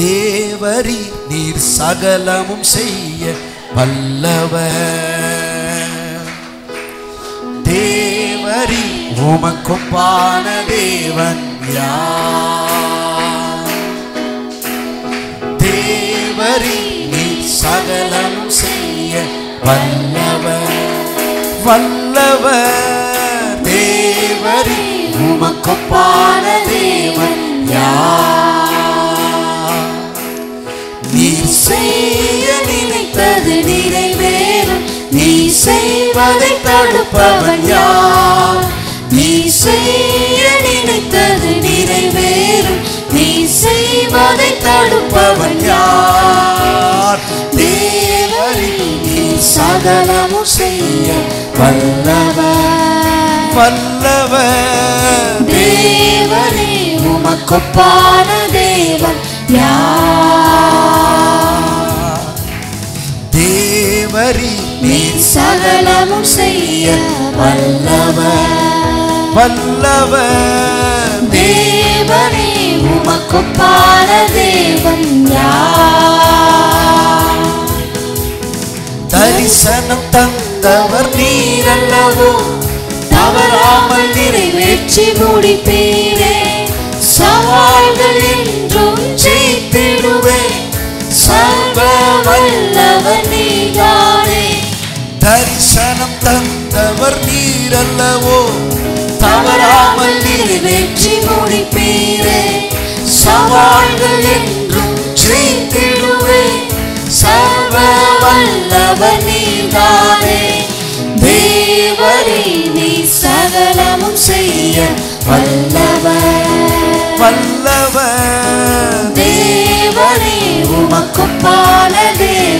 தேவரி நீர் சகலமும் செய்ய வல்லவர். தேவரி உமக்குப்பான தேவன் யார்? தேவரி நீர் சகலமும் செய்ய வல்லவர். வல்லவர். தேவரி உமக்குப்பான தேவன் யார்? செய்வதை தடுப்பவன் யார்? நீ செய்ய நினைத்தது நிறைவேறும். நீ செய்வதை தடுப்பவன் யார்? தேவரி நீ சகலமும் செய்ய வல்லவர். வல்லவர். தேவனே உமக்கொப்பான தேவன் யார்? சகலமும் செய்ய வல்லவர். வல்லவர். தேவனே உமக்கொப்பான தேவன் யார்? தரிசனம் தந்தவர் நீரல்லவோ? தவறாமல் நிறைவேற்றி முடிப்பீரே. சவால்கள் நிறைவேற்றி முடிப்பீரே. சவால்கள் என்றும் ஜெயித்திடுவே. சர்வ வல்லவர் நீதானே தேவரே நீ சகலமும் செய்ய வல்லவர் வல்லவர் தேவரே உமக்குப்பான தேவன் யார்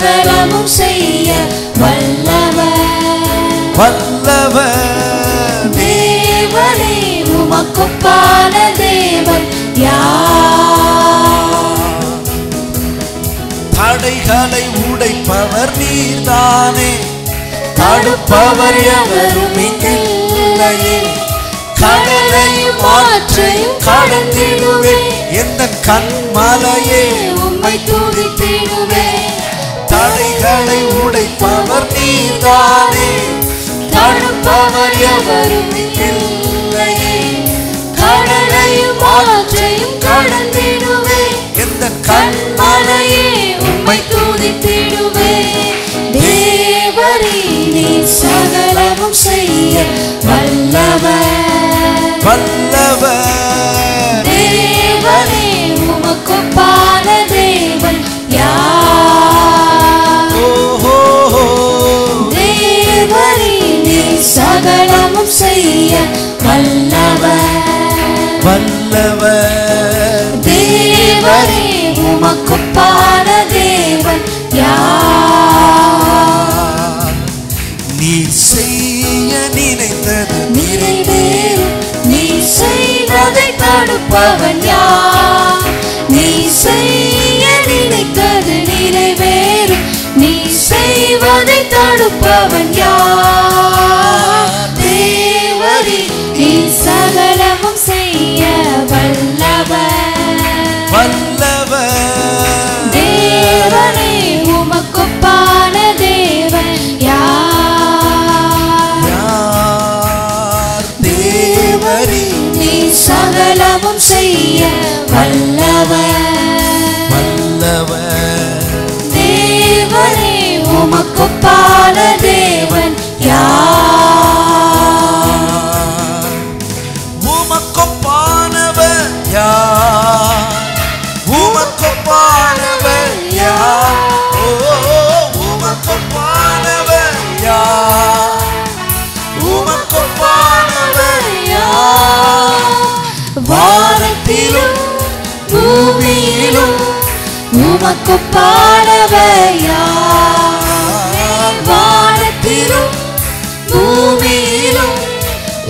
சகலமும் செய்ய வல்லவர். வல்லவர். தேவரே உமக்குப்பான தேவன் யார்? தடைகளை உடைப்பவர் நீர்தானே? தடுப்பவர் எவரும் இங்கில்லையே கடலையும் ஆற்றையும் கடந்திடுவே எந்த கண்மலையே? உம்மை துதித்திடுவே நீர்தானே தடுப்பவர் எவரும் இல்லையே கடலையும் ஆற்றையும் கடந்திடுவே. எந்த கண்மலையே உம்மை துதித்திடுவே. தேவரே நீ சகலமும் செய்ய செய்ய வல்லவர். வல்லவர். தேவரே உமக்குப்பான தேவன் யார்? நீ செய்ய நினைத்தது. நிறைவேறும் நீ செய்வதை தடுப்பவன் யார்? நீ செய்ய நினைத்தது நிறைவேறும். நீ செய்வதை தடுப்பவன் யார்? சகலமும் செய்ய வல்லவர். வல்லவர். தேவனே தேவன் யார் உமக்குப்பானவர் யார் வானத்திலும் பூமியிலும்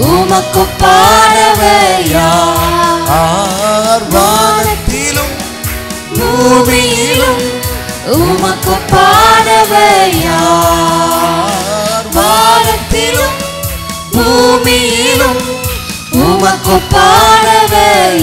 உமக்குப்பானவர் யார் ஆர் வானத்திலும் பூமியிலும் உமக்குப்பானவர் யார் ஆர் வானத்திலும் பூமியிலும் உமக்கு பாடவர்